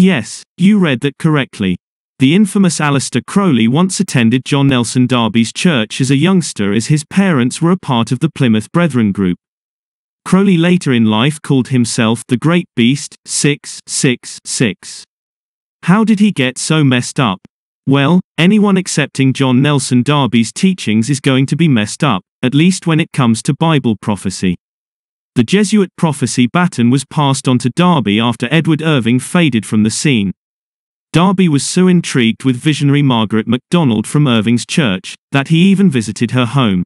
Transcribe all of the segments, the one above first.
Yes, you read that correctly. The infamous Aleister Crowley once attended John Nelson Darby's church as a youngster as his parents were a part of the Plymouth Brethren group. Crowley later in life called himself the Great Beast, 666. How did he get so messed up? Well, anyone accepting John Nelson Darby's teachings is going to be messed up, at least when it comes to Bible prophecy. The Jesuit prophecy baton was passed on to Darby after Edward Irving faded from the scene. Darby was so intrigued with visionary Margaret MacDonald from Irving's church, that he even visited her home.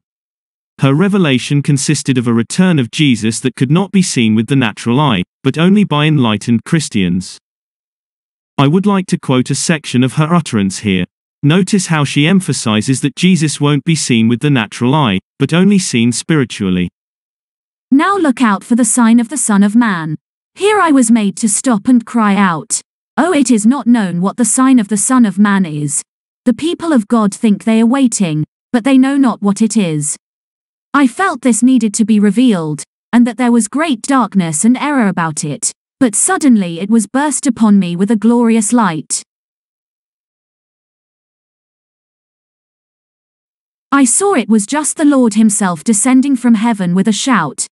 Her revelation consisted of a return of Jesus that could not be seen with the natural eye, but only by enlightened Christians. I would like to quote a section of her utterance here. Notice how she emphasizes that Jesus won't be seen with the natural eye, but only seen spiritually. Now look out for the sign of the Son of Man. Here I was made to stop and cry out. Oh, it is not known what the sign of the Son of Man is. The people of God think they are waiting, but they know not what it is. I felt this needed to be revealed, and that there was great darkness and error about it, but suddenly it was burst upon me with a glorious light. I saw it was just the Lord Himself descending from heaven with a shout,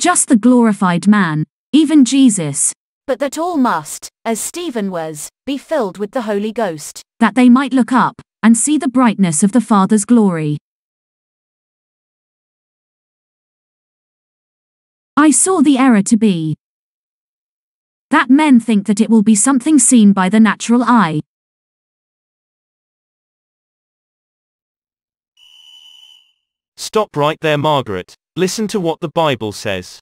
just the glorified man, even Jesus, but that all must, as Stephen was, be filled with the Holy Ghost, that they might look up and see the brightness of the Father's glory. I saw the error to be that men think that it will be something seen by the natural eye. Stop right there, Margaret. Listen to what the Bible says.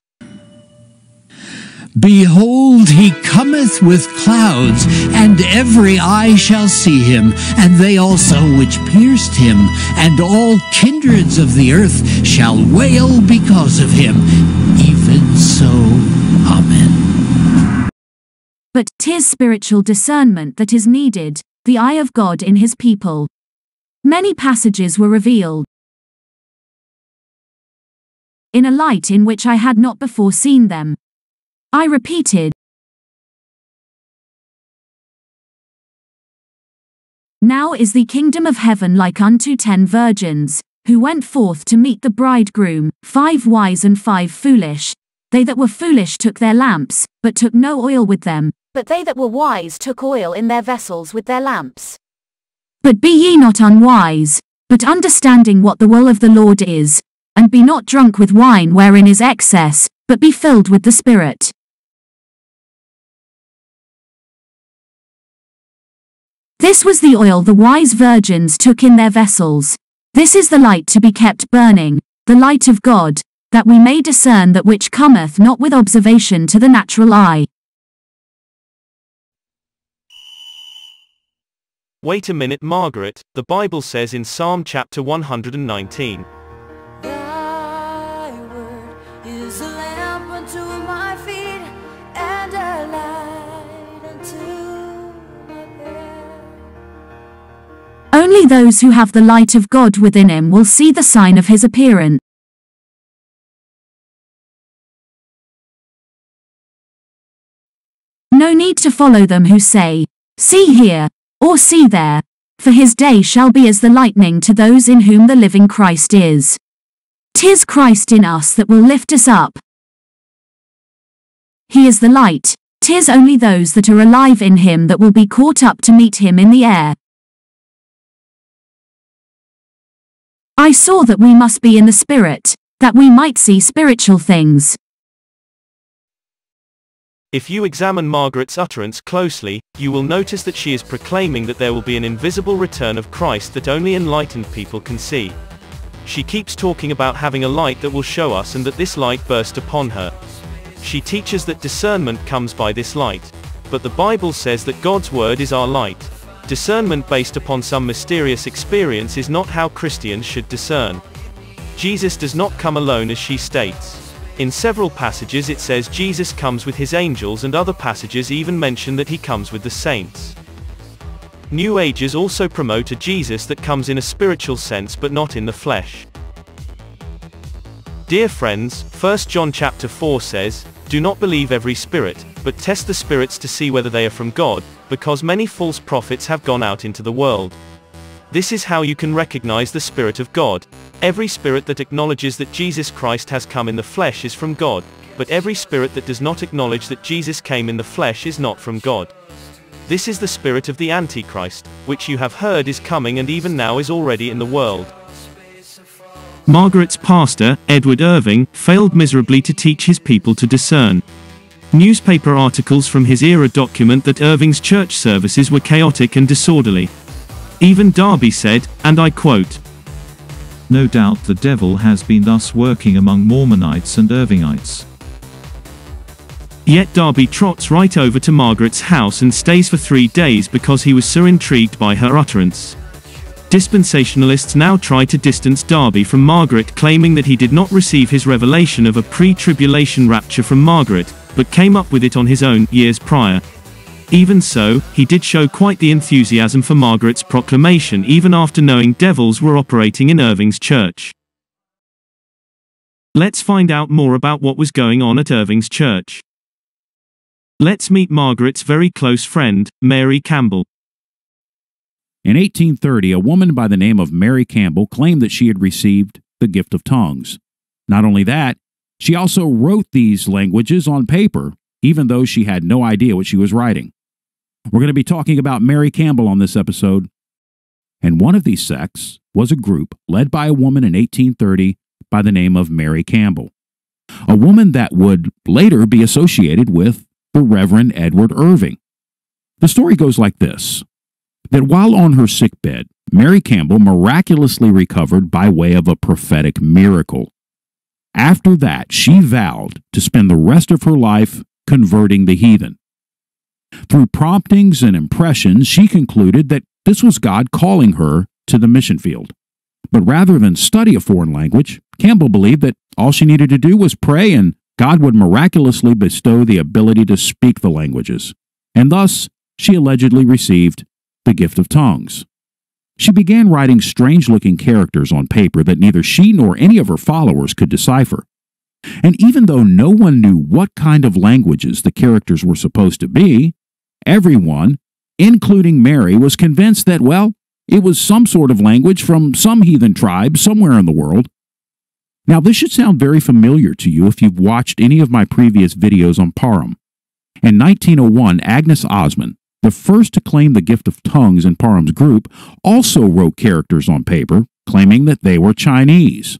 Behold, he cometh with clouds, and every eye shall see him, and they also which pierced him, and all kindreds of the earth shall wail because of him. Even so, Amen. But 'tis spiritual discernment that is needed, the eye of God in his people. Many passages were revealed, in a light in which I had not before seen them. I repeated, Now is the kingdom of heaven like unto ten virgins, who went forth to meet the bridegroom, five wise and five foolish. They that were foolish took their lamps, but took no oil with them. But they that were wise took oil in their vessels with their lamps. But be ye not unwise, but understanding what the will of the Lord is, and be not drunk with wine wherein is excess, but be filled with the Spirit. This was the oil the wise virgins took in their vessels. This is the light to be kept burning, the light of God, that we may discern that which cometh not with observation to the natural eye. Wait a minute Margaret, the Bible says in Psalm chapter 119. Only those who have the light of God within him will see the sign of his appearance. No need to follow them who say, See here, or see there, for his day shall be as the lightning to those in whom the living Christ is. Tis Christ in us that will lift us up. He is the light, tis only those that are alive in him that will be caught up to meet him in the air. I saw that we must be in the Spirit, that we might see spiritual things. If you examine Margaret's utterance closely, you will notice that she is proclaiming that there will be an invisible return of Christ that only enlightened people can see. She keeps talking about having a light that will show us and that this light burst upon her. She teaches that discernment comes by this light. But the Bible says that God's word is our light. Discernment based upon some mysterious experience is not how Christians should discern. Jesus does not come alone as she states. In several passages it says Jesus comes with his angels and other passages even mention that he comes with the saints. New Ages also promote a Jesus that comes in a spiritual sense but not in the flesh. Dear friends, 1 John chapter 4 says, Do not believe every spirit, but test the spirits to see whether they are from God, because many false prophets have gone out into the world. This is how you can recognize the Spirit of God. Every spirit that acknowledges that Jesus Christ has come in the flesh is from God, but every spirit that does not acknowledge that Jesus came in the flesh is not from God. This is the spirit of the Antichrist, which you have heard is coming and even now is already in the world. Margaret's pastor, Edward Irving, failed miserably to teach his people to discern. Newspaper articles from his era document that Irving's church services were chaotic and disorderly. Even Darby said, and I quote, No doubt the devil has been thus working among Mormonites and Irvingites. Yet Darby trots right over to Margaret's house and stays for three days because he was so intrigued by her utterance. Dispensationalists now try to distance Darby from Margaret claiming that he did not receive his revelation of a pre-tribulation rapture from Margaret, but came up with it on his own, years prior. Even so, he did show quite the enthusiasm for Margaret's proclamation even after knowing devils were operating in Irving's church. Let's find out more about what was going on at Irving's church. Let's meet Margaret's very close friend, Mary Campbell. In 1830, a woman by the name of Mary Campbell claimed that she had received the gift of tongues. Not only that, she also wrote these languages on paper, even though she had no idea what she was writing. We're going to be talking about Mary Campbell on this episode. And one of these sects was a group led by a woman in 1830 by the name of Mary Campbell, a woman that would later be associated with the Reverend Edward Irving. The story goes like this that while on her sickbed, Mary Campbell miraculously recovered by way of a prophetic miracle. After that, she vowed to spend the rest of her life converting the heathen. Through promptings and impressions, she concluded that this was God calling her to the mission field. But rather than study a foreign language, Campbell believed that all she needed to do was pray and God would miraculously bestow the ability to speak the languages. And thus, she allegedly received the gift of tongues. She began writing strange looking characters on paper that neither she nor any of her followers could decipher. And even though no one knew what kind of languages the characters were supposed to be, everyone, including Mary, was convinced that, well, it was some sort of language from some heathen tribe somewhere in the world. Now, this should sound very familiar to you if you've watched any of my previous videos on Parham. In 1901, Agnes Ozman, the first to claim the gift of tongues in Parham's group, also wrote characters on paper claiming that they were Chinese.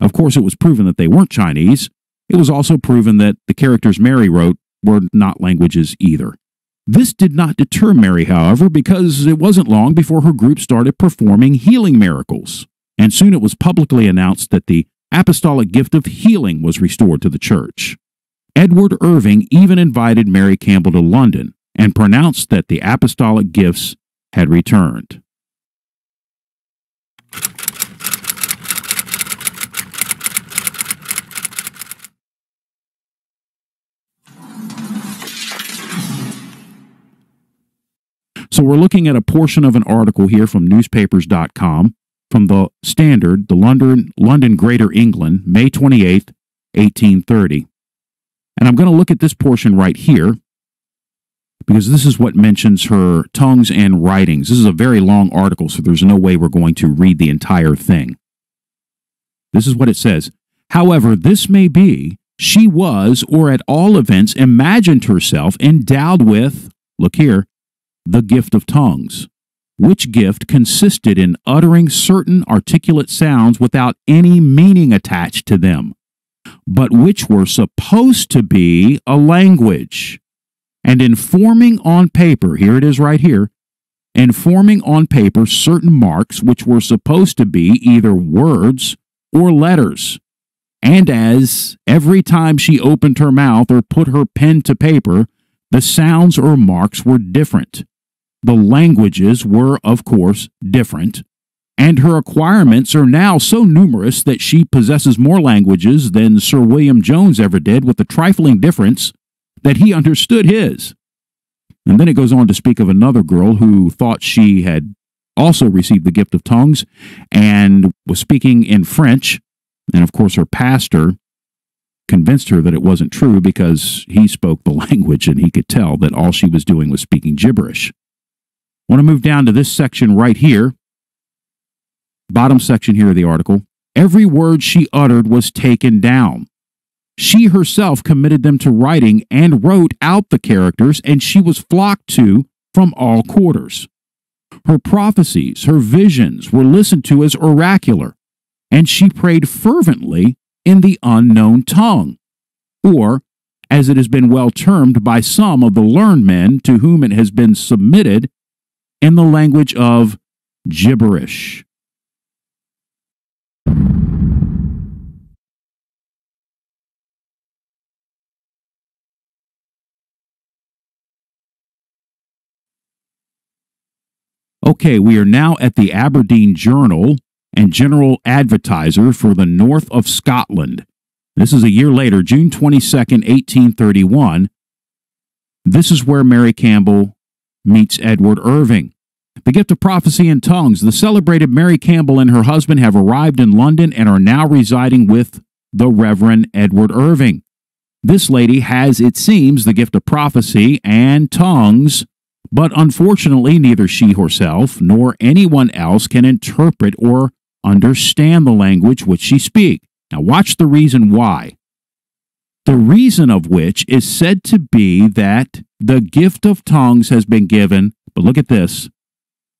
Of course, it was proven that they weren't Chinese. It was also proven that the characters Mary wrote were not languages either. This did not deter Mary, however, because it wasn't long before her group started performing healing miracles, and soon it was publicly announced that the apostolic gift of healing was restored to the church. Edward Irving even invited Mary Campbell to London and pronounced that the apostolic gifts had returned. So we're looking at a portion of an article here from newspapers.com from the Standard, the London London Greater England, May 28, 1830. And I'm going to look at this portion right here because this is what mentions her tongues and writings. This is a very long article, so there's no way we're going to read the entire thing. This is what it says. However, this may be, she was, or at all events, imagined herself endowed with, look here, the gift of tongues, which gift consisted in uttering certain articulate sounds without any meaning attached to them, but which were supposed to be a language and informing on paper, here it is right here, informing on paper certain marks which were supposed to be either words or letters. And as every time she opened her mouth or put her pen to paper, the sounds or marks were different. The languages were, of course, different. And her acquirements are now so numerous that she possesses more languages than Sir William Jones ever did, with the trifling difference that he understood his. And then it goes on to speak of another girl who thought she had also received the gift of tongues and was speaking in French And of course, her pastor convinced her that it wasn't true because he spoke the language and he could tell that all she was doing was speaking gibberish. I want to move down to this section right here. Bottom section here of the article. Every word she uttered was taken down. She herself committed them to writing and wrote out the characters, and she was flocked to from all quarters. Her prophecies, her visions were listened to as oracular, and she prayed fervently in the unknown tongue, or, as it has been well termed by some of the learned men to whom it has been submitted, in the language of gibberish. Okay, we are now at the Aberdeen Journal and general advertiser for the north of Scotland. This is a year later, June 22nd, 1831. This is where Mary Campbell meets Edward Irving. The gift of prophecy in tongues. The celebrated Mary Campbell and her husband have arrived in London and are now residing with the Reverend Edward Irving. This lady has, it seems, the gift of prophecy and tongues but unfortunately, neither she herself nor anyone else can interpret or understand the language which she speaks. Now, watch the reason why. The reason of which is said to be that the gift of tongues has been given, but look at this,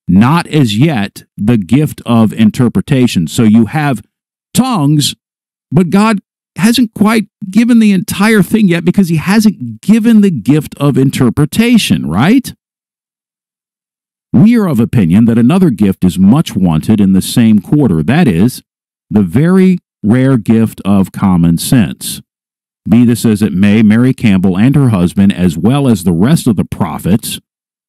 not as yet the gift of interpretation. So you have tongues, but God hasn't quite given the entire thing yet because he hasn't given the gift of interpretation, right? We are of opinion that another gift is much wanted in the same quarter, that is, the very rare gift of common sense. Be this as it may, Mary Campbell and her husband, as well as the rest of the prophets,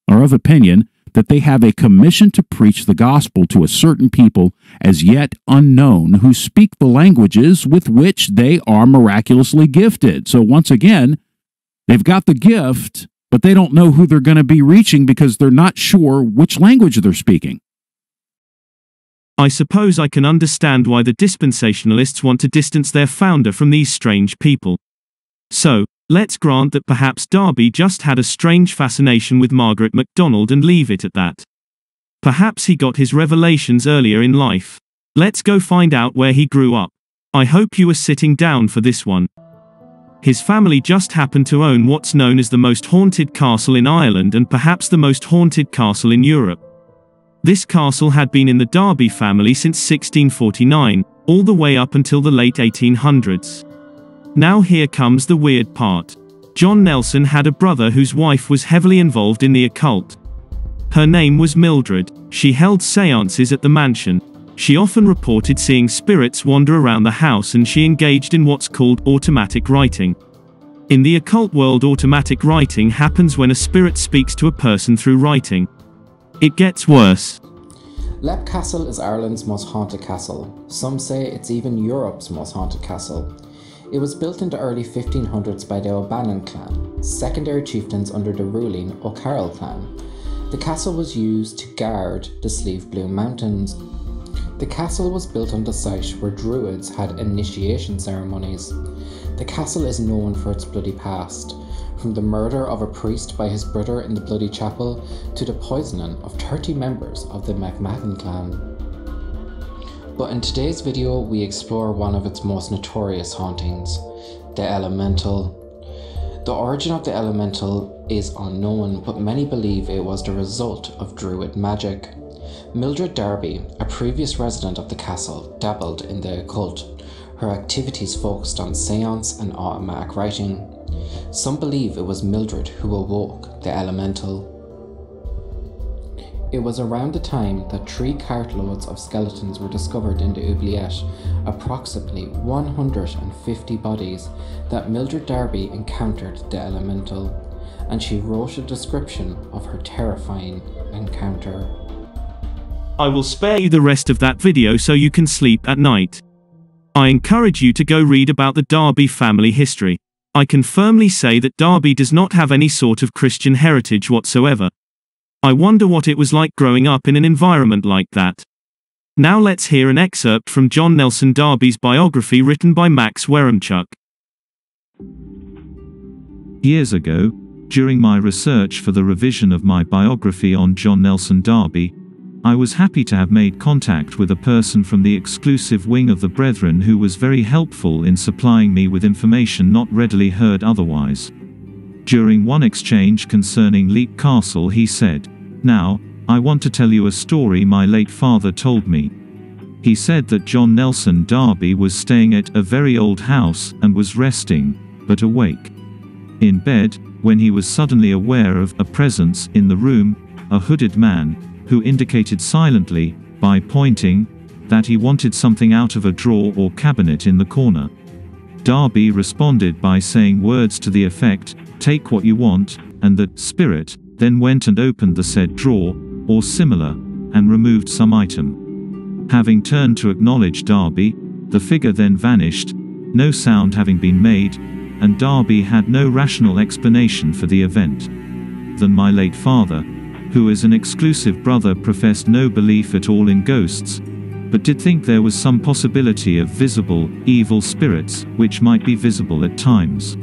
are of opinion that they have a commission to preach the gospel to a certain people as yet unknown who speak the languages with which they are miraculously gifted. So, once again, they've got the gift, but they don't know who they're going to be reaching because they're not sure which language they're speaking. I suppose I can understand why the dispensationalists want to distance their founder from these strange people. So, let's grant that perhaps Darby just had a strange fascination with Margaret MacDonald and leave it at that. Perhaps he got his revelations earlier in life. Let's go find out where he grew up. I hope you are sitting down for this one. His family just happened to own what's known as the most haunted castle in Ireland and perhaps the most haunted castle in Europe. This castle had been in the Darby family since 1649, all the way up until the late 1800s. Now here comes the weird part. John Nelson had a brother whose wife was heavily involved in the occult. Her name was Mildred, she held seances at the mansion, she often reported seeing spirits wander around the house and she engaged in what's called automatic writing. In the occult world automatic writing happens when a spirit speaks to a person through writing. It gets worse. Leap Castle is Ireland's most haunted castle. Some say it's even Europe's most haunted castle. It was built in the early 1500s by the O'Bannon clan, secondary chieftains under the ruling O'Carroll clan. The castle was used to guard the Slieve Bloom Mountains the castle was built on the site where Druids had initiation ceremonies. The castle is known for its bloody past, from the murder of a priest by his brother in the Bloody Chapel to the poisoning of 30 members of the McMahon clan. But in today's video, we explore one of its most notorious hauntings, the Elemental. The origin of the Elemental is unknown, but many believe it was the result of Druid magic. Mildred Darby, a previous resident of the castle, dabbled in the occult. Her activities focused on seance and automatic writing. Some believe it was Mildred who awoke the elemental. It was around the time that three cartloads of skeletons were discovered in the oubliette, approximately 150 bodies, that Mildred Darby encountered the elemental, and she wrote a description of her terrifying encounter. I will spare you the rest of that video so you can sleep at night. I encourage you to go read about the Darby family history. I can firmly say that Darby does not have any sort of Christian heritage whatsoever. I wonder what it was like growing up in an environment like that. Now let's hear an excerpt from John Nelson Darby's biography written by Max Weremchuk. Years ago, during my research for the revision of my biography on John Nelson Darby, I was happy to have made contact with a person from the exclusive wing of the Brethren who was very helpful in supplying me with information not readily heard otherwise. During one exchange concerning Leap Castle he said, Now, I want to tell you a story my late father told me. He said that John Nelson Darby was staying at a very old house and was resting, but awake. In bed, when he was suddenly aware of a presence in the room, a hooded man, who indicated silently, by pointing, that he wanted something out of a drawer or cabinet in the corner. Darby responded by saying words to the effect, take what you want, and the spirit then went and opened the said drawer, or similar, and removed some item. Having turned to acknowledge Darby, the figure then vanished, no sound having been made, and Darby had no rational explanation for the event. Than my late father, who as an exclusive brother professed no belief at all in ghosts, but did think there was some possibility of visible, evil spirits, which might be visible at times.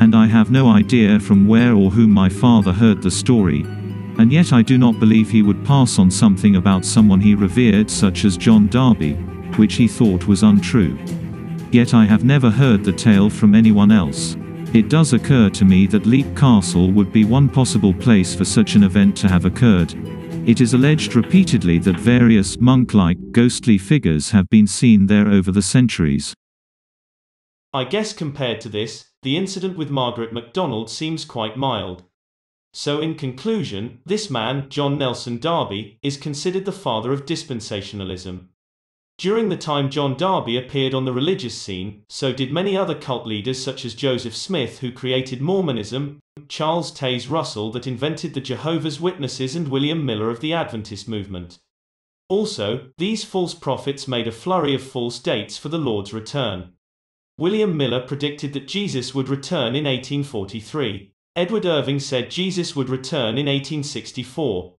And I have no idea from where or whom my father heard the story, and yet I do not believe he would pass on something about someone he revered such as John Darby, which he thought was untrue. Yet I have never heard the tale from anyone else. It does occur to me that Leap Castle would be one possible place for such an event to have occurred. It is alleged repeatedly that various monk-like, ghostly figures have been seen there over the centuries. I guess compared to this, the incident with Margaret MacDonald seems quite mild. So in conclusion, this man, John Nelson Darby, is considered the father of dispensationalism. During the time John Darby appeared on the religious scene, so did many other cult leaders such as Joseph Smith who created Mormonism, Charles Taze Russell that invented the Jehovah's Witnesses and William Miller of the Adventist movement. Also, these false prophets made a flurry of false dates for the Lord's return. William Miller predicted that Jesus would return in 1843. Edward Irving said Jesus would return in 1864.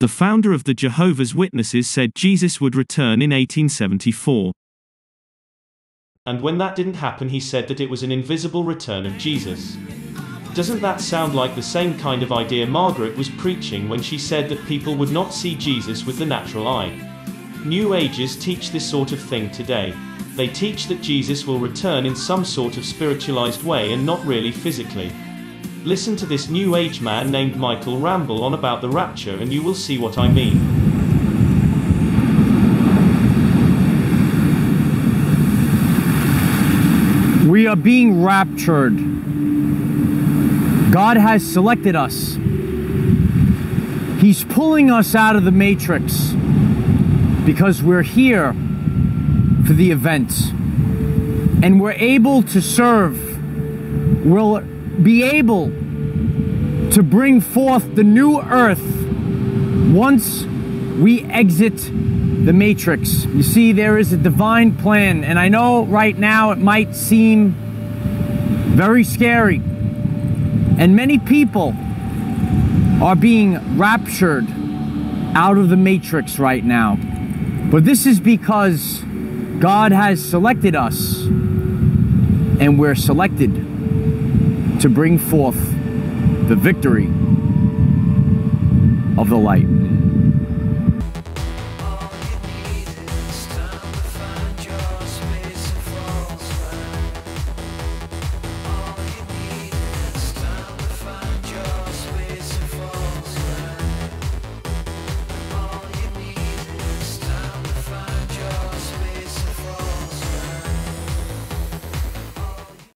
The founder of the Jehovah's Witnesses said Jesus would return in 1874. And when that didn't happen, he said that it was an invisible return of Jesus. Doesn't that sound like the same kind of idea Margaret was preaching when she said that people would not see Jesus with the natural eye? New Ages teach this sort of thing today. They teach that Jesus will return in some sort of spiritualized way and not really physically. Listen to this new age man named Michael ramble on about the rapture and you will see what I mean. We are being raptured. God has selected us. He's pulling us out of the matrix because we're here for the event. And we're able to serve. We'll be able to bring forth the new earth once we exit the matrix. You see, there is a divine plan, and I know right now it might seem very scary, and many people are being raptured out of the matrix right now. But this is because God has selected us, and we're selected to bring forth the victory of the light.